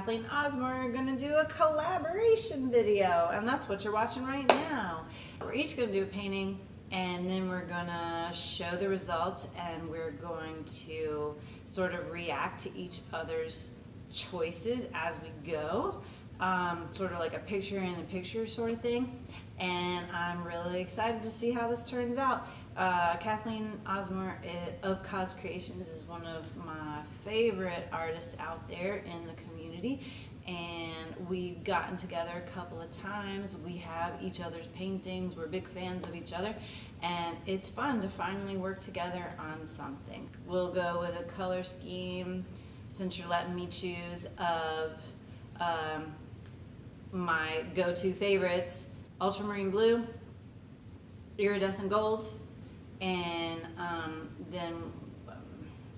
Cathleen Ozmore are gonna do a collaboration video, and that's what you're watching right now. We're each gonna do a painting, and then we're gonna show the results, and we're going to sort of react to each other's choices as we go. Um, sort of like a picture in a picture sort of thing. And I'm really excited to see how this turns out. Uh, Cathleen Ozmore eh, of COZ Creations is one of my favorite artists out there in the community. And we've gotten together a couple of times. We have each other's paintings. We're big fans of each other. And it's fun to finally work together on something. We'll go with a color scheme, since you're letting me choose, of um, my go-to favorites, ultramarine blue, iridescent gold, and um, then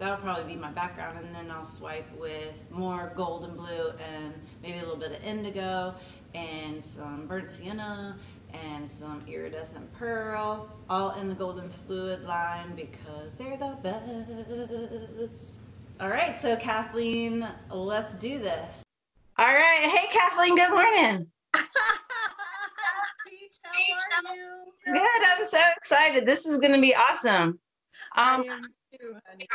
that'll probably be my background and then I'll swipe with more gold and blue and maybe a little bit of indigo and some burnt sienna and some iridescent pearl all in the golden fluid line because they're the best. All right, so Cathleen, let's do this. All right, hey Cathleen, good morning. How are you? Good. I'm so excited. This is going to be awesome. Um, I am too, honey.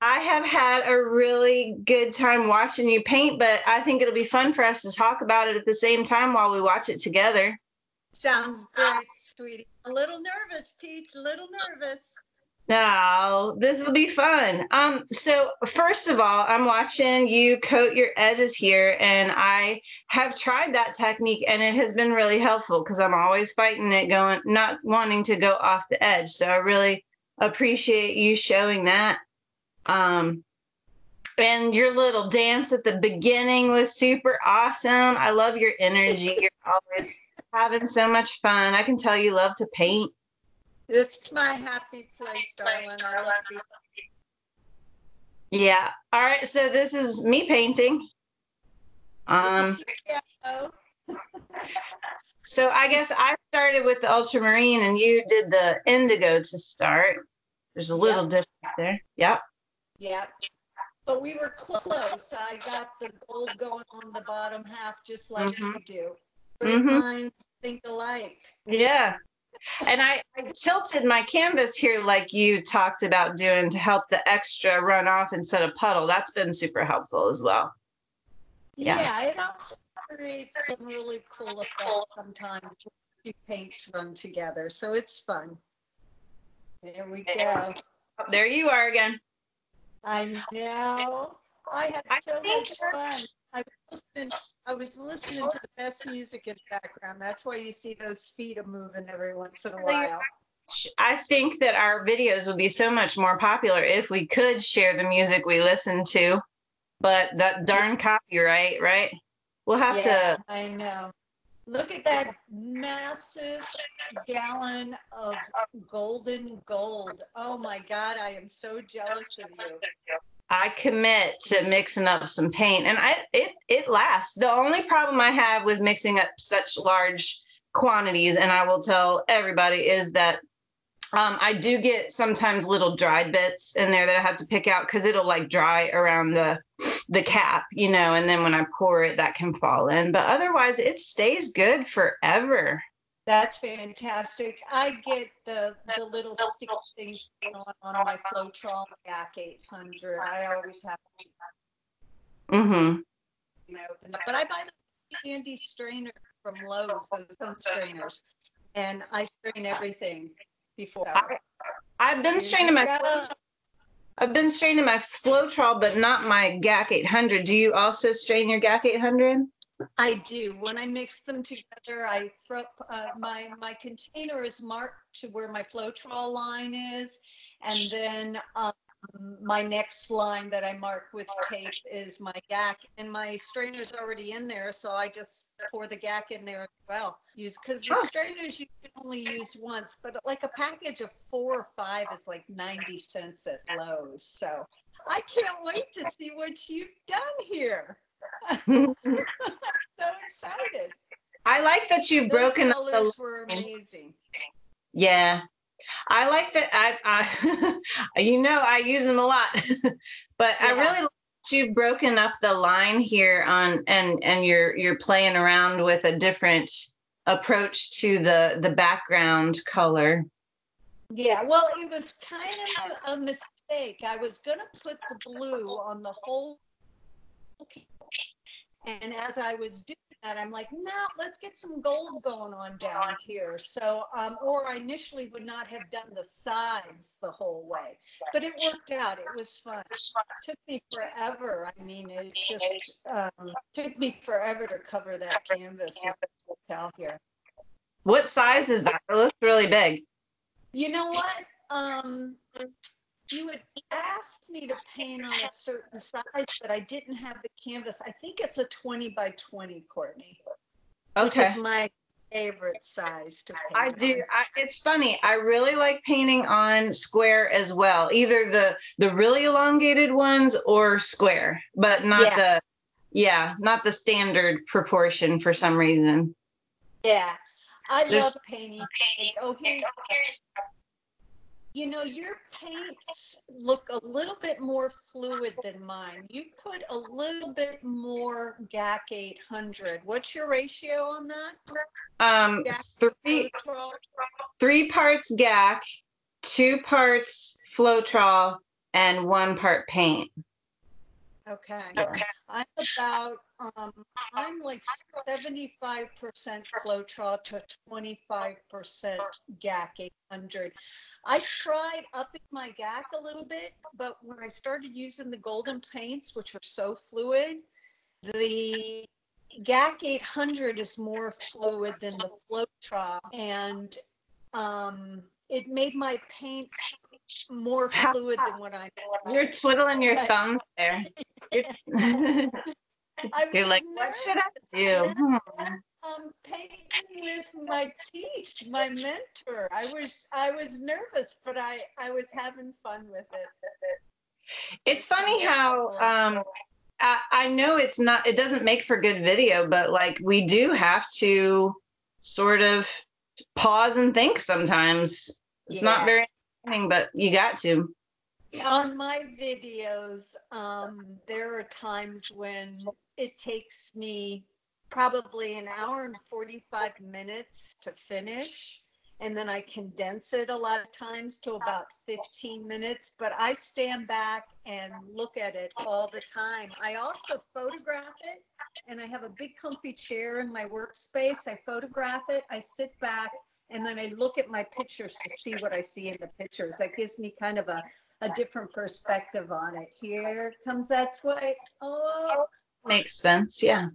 I have had a really good time watching you paint, but I think it'll be fun for us to talk about it at the same time while we watch it together. Sounds great, sweetie. A little nervous, Teach. A little nervous. No, this will be fun. Um, so first of all, I'm watching you coat your edges here, and I have tried that technique, and it has been really helpful because I'm always fighting it, going not wanting to go off the edge. So I really appreciate you showing that. Um, and your little dance at the beginning was super awesome. I love your energy. You're always having so much fun. I can tell you love to paint. It's my happy place, darling. I love you. Yeah. All right. So this is me painting. Um, so I guess I started with the ultramarine and you did the indigo to start. There's a little difference there. Yep. Yep. But we were close. I got the gold going on the bottom half, just like Mhm. you do. Great Mhm. minds think alike. Yeah. And I, I tilted my canvas here like you talked about doing to help the extra run off instead of puddle. That's been super helpful as well. Yeah. Yeah, it also creates some really cool effects sometimes. when Two paints run together, so it's fun. There we go. Oh, there you are again. I know. I had I so much fun. I was listening. I was listening to the best music in the background. That's why you see those feet are moving every once in a while. I think that our videos would be so much more popular if we could share the music we listen to. But that darn copyright, right? We'll have Yeah, to I know. Look at that massive gallon of golden gold. Oh my God, I am so jealous of you. I commit to mixing up some paint and I it it lasts. The only problem I have with mixing up such large quantities, and I will tell everybody, is that um, I do get sometimes little dried bits in there that I have to pick out because it'll like dry around the the cap, you know, and then when I pour it, that can fall in. But otherwise, it stays good forever. That's fantastic. I get the the little stick things on, on my Floetrol GAC 800. I always have Mm-hmm. you know, but I buy the handy strainer from Lowe's, those strainers, and I strain everything before. I, I've been straining my. I've been straining my Floetrol, but not my GAC 800. Do you also strain your GAC 800? I do. When I mix them together, I throw uh, my my container is marked to where my Floetrol line is, and then um, my next line that I mark with tape is my GAC, and my strainer's already in there, so I just pour the GAC in there as well. Use because the strainers you can only use once, but like a package of four or five is like ninety cents at Lowe's. So I can't wait to see what you've done here. I'm so excited. I like that you've Those broken up the colors were amazing. Yeah. I like that I, I you know I use them a lot. But yeah. I really like you've broken up the line here on and and you're you're playing around with a different approach to the the background color. Yeah, well, it was kind of a, a mistake. I was going to put the blue on the whole and as I was doing that, I'm like, no, let's get some gold going on down here. So, um, or I initially would not have done the sides the whole way, but it worked out. It was fun. It took me forever. I mean, it just um, took me forever to cover that canvas out here. What size is that? It looks really big. You know what? Um, you had asked me to paint on a certain size, but I didn't have the canvas. I think it's a 20 by 20, Courtney. Okay. Which is my favorite size to paint. I do. I, it's funny. I really like painting on square as well. Either the the really elongated ones or square, but not yeah. the yeah, not the standard proportion for some reason. Yeah. I There's, love painting. Oh, here, you know, your paints look a little bit more fluid than mine. You put a little bit more GAC 800. What's your ratio on that? Um, three, three parts GAC, two parts Floetrol, and one part paint. Okay. okay. I'm about um, I'm like 75% Floetrol to 25% GAC 800. I tried upping my GAC a little bit, but when I started using the golden paints, which are so fluid, the GAC 800 is more fluid than the Floetrol, and um, it made my paint more fluid than what I. You're twiddling your thumbs there. You're, You're like, what should I do? Hmm. Um, painting with my teeth, my mentor. I was I was nervous, but I I was having fun with it. It's funny how um, I, I know it's not. It doesn't make for good video, but like we do have to sort of pause and think sometimes. It's yeah. not very but you got to. On my videos, um, there are times when it takes me probably an hour and 45 minutes to finish. And then I condense it a lot of times to about 15 minutes, but I stand back and look at it all the time. I also photograph it and I have a big comfy chair in my workspace. I photograph it, I sit back, and then I look at my pictures to see what I see in the pictures. That gives me kind of a, a different perspective on it. Here comes that swipe. Oh, makes sense. Yeah.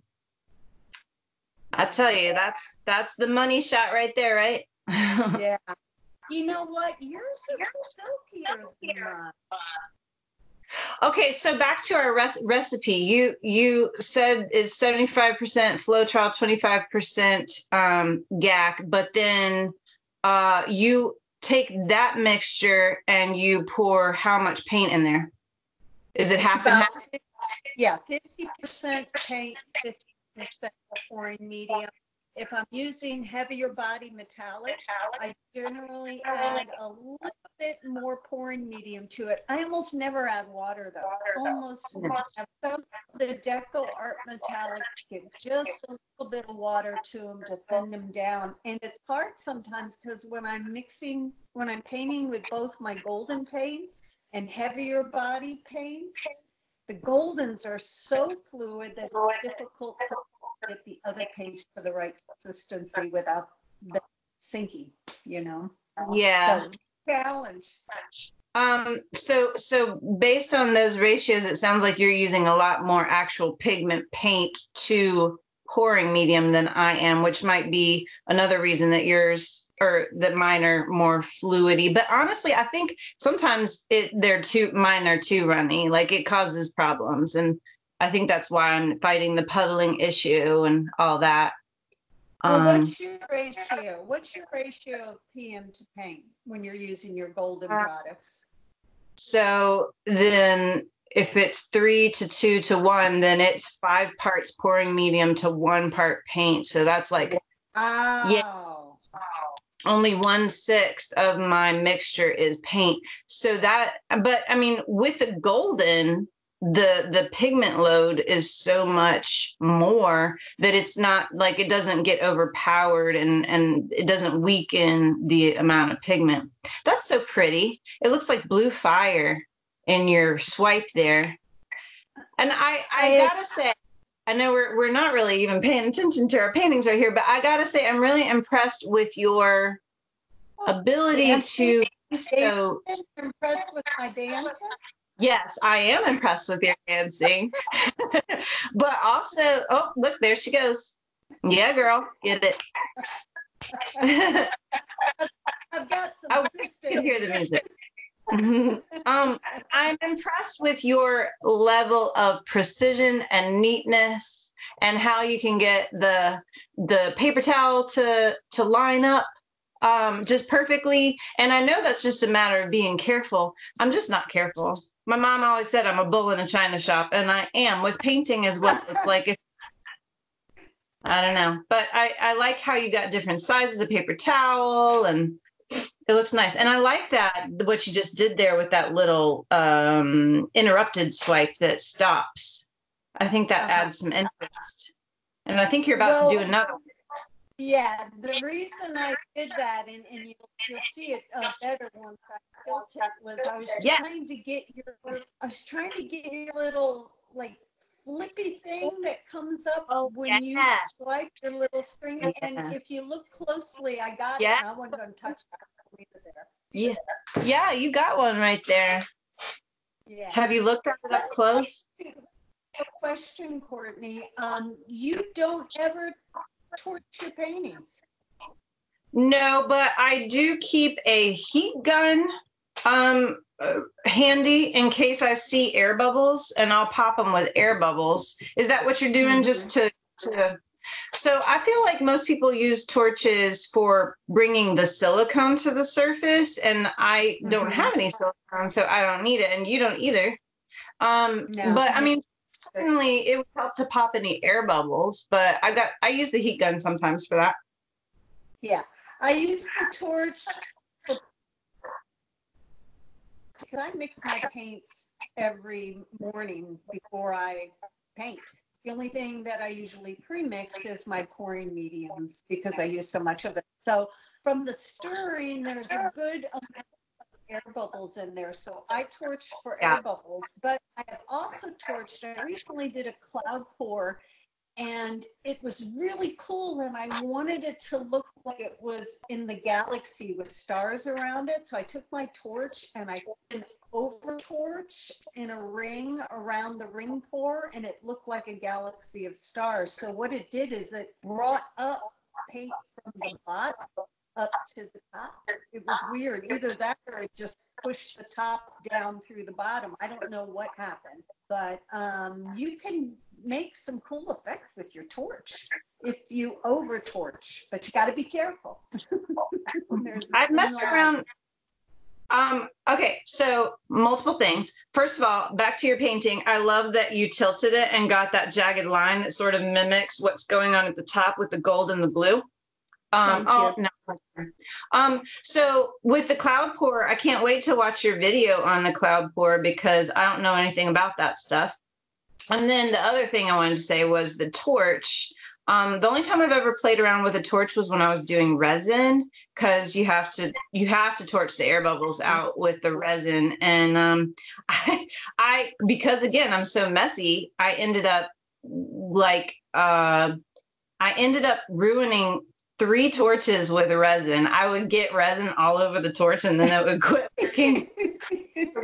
I tell you, that's that's the money shot right there, right? yeah. You know what? Yours is silkier than mine. Okay, so back to our res- recipe. You you said it's seventy five percent Floetrol, twenty five percent um, GAC, but then uh, you take that mixture and you pour how much paint in there? Is it half and half? Yeah, fifty percent paint, fifty percent pouring medium, if I'm using heavier body metallic, I generally add a little bit more pouring medium to it. I almost never add water though. Almost oh, never. The Deco Art Metallics give just a little bit of water to them to thin them down. And it's hard sometimes because when I'm mixing, when I'm painting with both my golden paints and heavier body paints, the goldens are so fluid that it's difficult to get the other paints for the right consistency without the sinking, you know? Yeah. So, challenge. Um, so so based on those ratios, it sounds like you're using a lot more actual pigment paint to pouring medium than I am, which might be another reason that yours or that mine are more fluidy. But honestly, I think sometimes it they're too mine are too runny, like it causes problems. And I think that's why I'm fighting the puddling issue and all that. Well, um, what's your ratio? What's your ratio of PM to paint when you're using your golden uh, products? So then if it's three to two to one, then it's five parts pouring medium to one part paint. So that's like, oh. yeah, only one sixth of my mixture is paint. So that, but I mean, with the golden, the the pigment load is so much more that it's not like it doesn't get overpowered and and it doesn't weaken the amount of pigment. That's so pretty. It looks like blue fire in your swipe there. And i i gotta say i know we're, we're not really even paying attention to our paintings right here but i gotta say i'm really impressed with your ability to so impressed with my dancing Yes, I am impressed with your dancing. but also, oh, look, there she goes. Yeah, girl, get it. I've got some I wish you could hear the music. um, I'm impressed with your level of precision and neatness and how you can get the the paper towel to to line up um, just perfectly. And I know that's just a matter of being careful. I'm just not careful. My mom always said I'm a bull in a china shop, and I am with painting as well. It's like if I don't know, but I, I like how you got different sizes of paper towel and it looks nice. And I like that what you just did there with that little um, interrupted swipe that stops. I think that uh-huh. adds some interest. And I think you're about well, to do another one. Yeah, the reason I did that, and, and you'll, you'll see it uh, better once I tilt it, was I was yes. trying to get your, I was trying to get your little like flippy thing that comes up oh, when yeah. you swipe the little string. Yeah. And if you look closely, I got yeah. it. I wasn't going to touch that. There. Yeah, yeah, you got one right there. Yeah. Have you looked at it up close? A question, Courtney. Um, you don't ever torch your paintings? No, but I do keep a heat gun um, uh, handy in case I see air bubbles, and I'll pop them with air bubbles. Is that what you're doing, mm-hmm. just to to? So I feel like most people use torches for bringing the silicone to the surface, and I don't mm-hmm. have any silicone, so I don't need it, and you don't either. Um, no. But I mean, certainly it would help to pop any air bubbles, but I got I use the heat gun sometimes for that. Yeah, I use the torch because I mix my paints every morning before I paint. The only thing that I usually pre-mix is my pouring mediums because I use so much of it. So from the stirring, there's a good amount air bubbles in there. So I torch for yeah. air bubbles, but I have also torched. I recently did a cloud pour and it was really cool and I wanted it to look like it was in the galaxy with stars around it. So I took my torch and I put an over torch in a ring around the ring pour and it looked like a galaxy of stars. So what it did is it brought up paint from the bottom up to the top. It was weird. Either that or it just pushed the top down through the bottom. I don't know what happened, but um, you can make some cool effects with your torch if you over torch, but you got to be careful. I've messed around. Um, okay, so multiple things. First of all, back to your painting. I love that you tilted it and got that jagged line that sort of mimics what's going on at the top with the gold and the blue. Um, oh, no. Um, so with the cloud pour, I can't wait to watch your video on the cloud pour because I don't know anything about that stuff. And then the other thing I wanted to say was the torch. Um, the only time I've ever played around with a torch was when I was doing resin, because you have to you have to torch the air bubbles out with the resin. And um, I, I because again I'm so messy, I ended up like uh, I ended up ruining three torches with resin. I would get resin all over the torch and then it would quit working.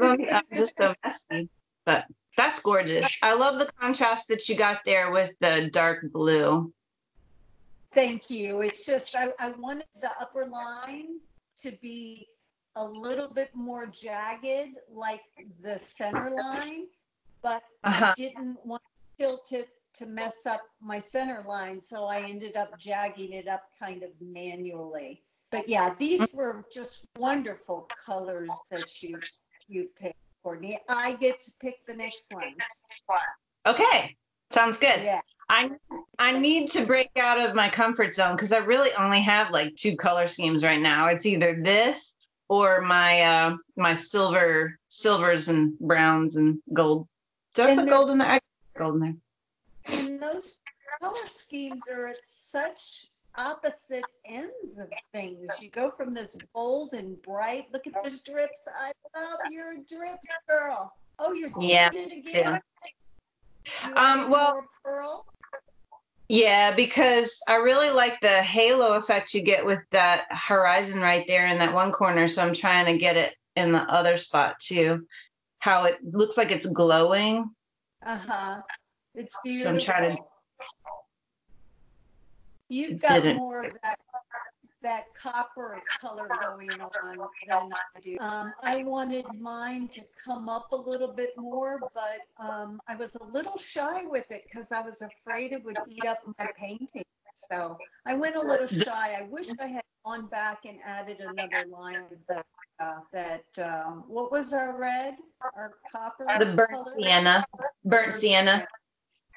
I'm, I'm just so messy. But that's gorgeous. I love the contrast that you got there with the dark blue. Thank you. It's just I, I wanted the upper line to be a little bit more jagged like the center line, but uh-huh. I didn't want to tilt it to mess up my center line, so I ended up jagging it up kind of manually. But yeah, these were just wonderful colors that you you picked, Courtney. I get to pick the next one. Okay, sounds good. Yeah. I I need to break out of my comfort zone because I really only have like two color schemes right now. It's either this or my uh my silver silvers and browns and gold Do I And put gold in there? I put gold in there. And those color schemes are at such opposite ends of things. You go from this bold and bright, look at those drips. I love your drips, girl. Oh, you're doing Yeah, it again. You Um, well- pearl. Yeah, because I really like the halo effect you get with that horizon right there in that one corner. So I'm trying to get it in the other spot too. How it looks like it's glowing. Uh-huh. It's So. I'm trying to- You've got didn't. more of that, that copper color going on than I do. Um, I wanted mine to come up a little bit more, but, um, I was a little shy with it because I was afraid it would eat up my painting. So I went a little shy. I wish I had gone back and added another line of that, uh, that, um, what was our red, our copper? The burnt color? sienna, burnt sienna. I-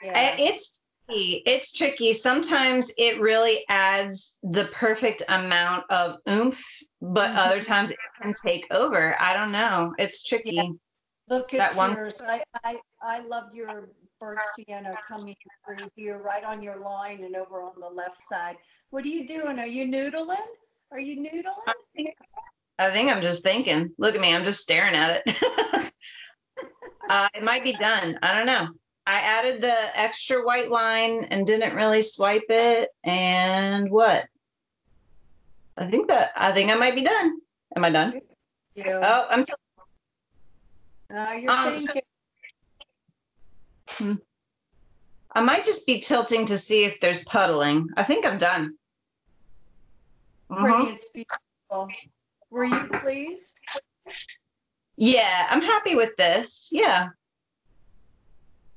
Yeah. It's tricky. It's tricky. Sometimes it really adds the perfect amount of oomph, but Mhm. other times it can take over. I don't know. It's tricky. Look at That one- yours. I, I, I love your burnt sienna coming through here, right on your line and over on the left side. What are you doing? Are you noodling? Are you noodling? I think I'm just thinking. Look at me. I'm just staring at it. uh, it might be done. I don't know. I added the extra white line and didn't really swipe it. And what? I think that I think I might be done. Am I done? You, Oh, I'm. T- now you're um, so- thinking, hmm. I might just be tilting to see if there's puddling. I think I'm done. Pretty, mm-hmm. it's beautiful. Were you pleased? Yeah, I'm happy with this. Yeah.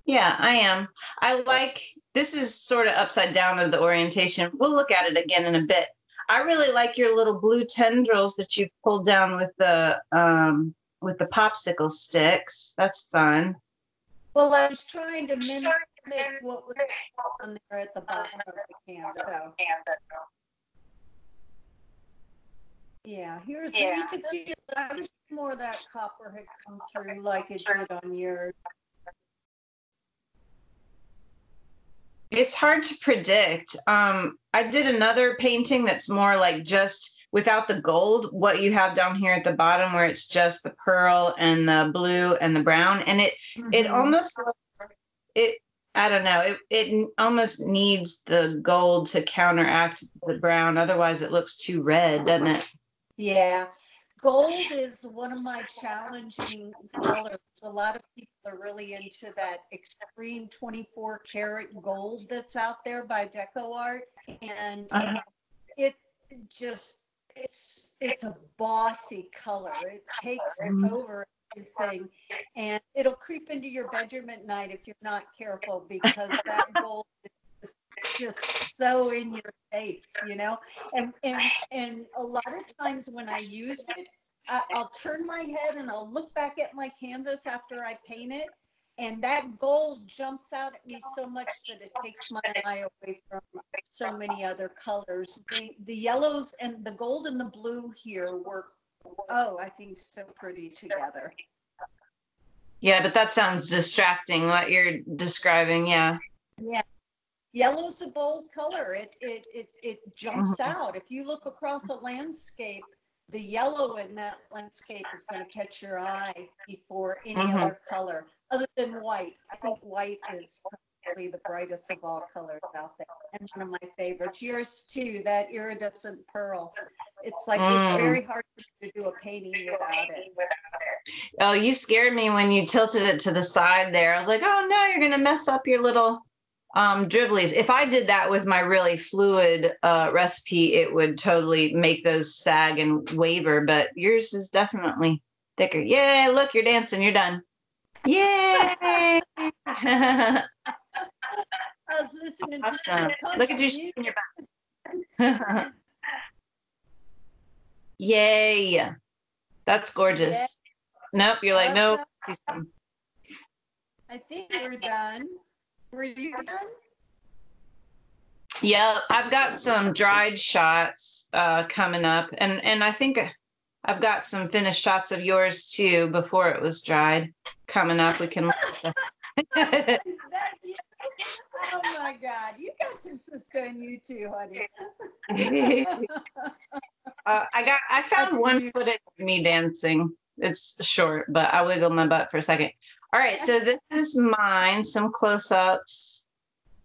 Yeah, I am. I like this is sort of upside down of the orientation. We'll look at it again in a bit. I really like your little blue tendrils that you pulled down with the um with the popsicle sticks. That's fun. Well, I was trying to mimic what was on there at the bottom of the canvas. Yeah, here's, you can see, I wish more of that copper had come through like it did on yours. It's hard to predict. Um, I did another painting that's more like just without the gold, what you have down here at the bottom, where it's just the pearl and the blue and the brown, and it it Mhm. almost it. I don't know. It it almost needs the gold to counteract the brown. Otherwise, it looks too red, doesn't it? Yeah, gold is one of my challenging colors. A lot of people are really into that extreme 24 karat gold that's out there by Deco Art. And Uh-huh. it just, it's, it's a bossy color. It takes Mhm. over everything. And it'll creep into your bedroom at night if you're not careful because that gold is just so in your face, you know? And, and, and a lot of times when I use it, I, I'll turn my head and I'll look back at my canvas after I paint it. And that gold jumps out at me so much that it takes my eye away from so many other colors. The, the yellows and the gold and the blue here work, oh, I think so pretty together. Yeah, but that sounds distracting. What you're describing, yeah. Yeah. Yellow's a bold color. It it it it jumps Mhm. out. If you look across a landscape, the yellow in that landscape is going to catch your eye before any Mhm. other color, other than white. I think white is probably the brightest of all colors out there, and one of my favorites. Yours too. That iridescent pearl. It's like it's Mm. very hard to do a painting without it. Oh, you scared me when you tilted it to the side there. I was like, oh no, you're gonna mess up your little um dribblies. If I did that with my really fluid uh recipe, it would totally make those sag and waver, but yours is definitely thicker. Yay, look, you're dancing, you're done. Yay! I was listening to awesome. the Look at you shaking your back. Yay. That's gorgeous. Nope, you're like, nope. I think we're done. Were you done? Yeah, I've got some dried shots uh, coming up, and and I think I've got some finished shots of yours too before it was dried coming up. We can look at the That you? Oh my God, you got your sister and you too, honey. Uh, I got. I found That's one footage of me dancing. It's short, but I wiggled my butt for a second. All right, so this is mine. Some close-ups.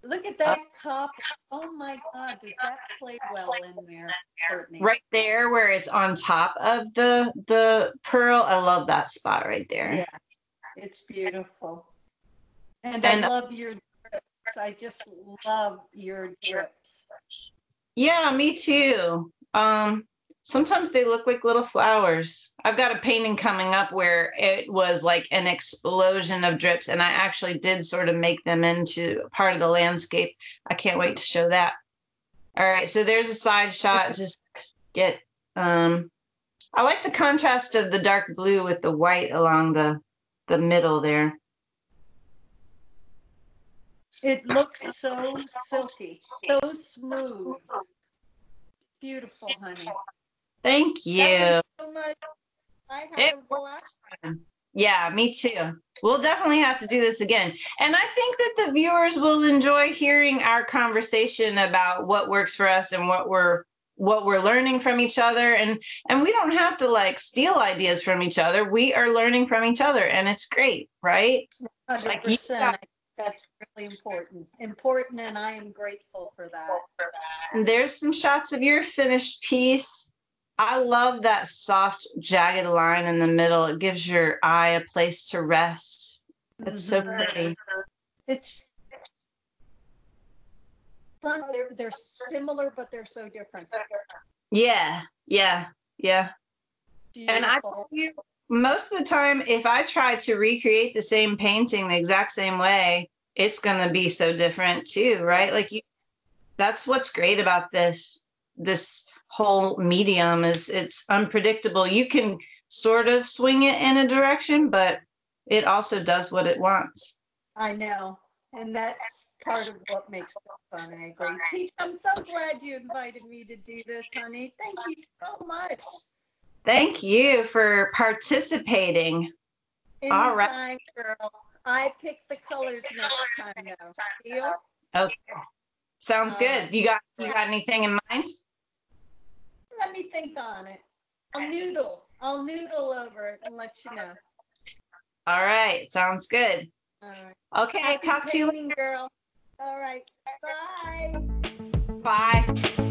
Look at that cup. Oh my God, does that play well in there, Courtney? right there where it's on top of the the pearl. I love that spot right there. Yeah, it's beautiful. And And- I love your drips. I just love your drips. Yeah, me too. Um, sometimes they look like little flowers. I've got a painting coming up where it was like an explosion of drips, and I actually did sort of make them into part of the landscape. I can't wait to show that. All right, so there's a side shot. Just get um I like the contrast of the dark blue with the white along the the middle there. It looks so silky, so smooth. Beautiful, honey. Thank you. That was so much. I had a blast. Yeah, me too. We'll definitely have to do this again. And I think that the viewers will enjoy hearing our conversation about what works for us and what we're what we're learning from each other and and we don't have to like steal ideas from each other. We are learning from each other and it's great, right? Hundred Like, you percent. That's really important. Important, and I am grateful for that. And there's some shots of your finished piece. I love that soft jagged line in the middle. It gives your eye a place to rest. It's so Mhm. pretty. It's fun. They're they're similar, but they're so different. Yeah, yeah, yeah. Beautiful. And I tell you, most of the time, if I try to recreate the same painting the exact same way, it's gonna be so different too, right? Like you, that's what's great about this this whole medium is it's unpredictable. You can sort of swing it in a direction, but it also does what it wants. I know, and that's part of what makes it fun. I agree. Teach, I'm so glad you invited me to do this, honey. Thank you so much. Thank you for participating. All right. Anytime, girl. I pick the colors next time, though. Deal? Sounds All good. You got you got anything in mind? Let me think on it. I'll noodle. I'll noodle over it and let you know. All right, sounds good. All right. Okay, Happy talk to you later. girl. All right. Bye. Bye.